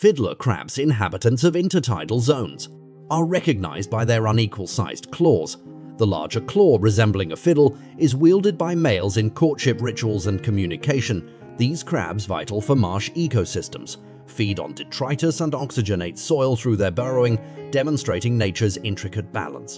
Fiddler crabs, inhabitants of intertidal zones, are recognized by their unequal-sized claws. The larger claw, resembling a fiddle, is wielded by males in courtship rituals and communication. These crabs, vital for marsh ecosystems, feed on detritus and oxygenate soil through their burrowing, demonstrating nature's intricate balance.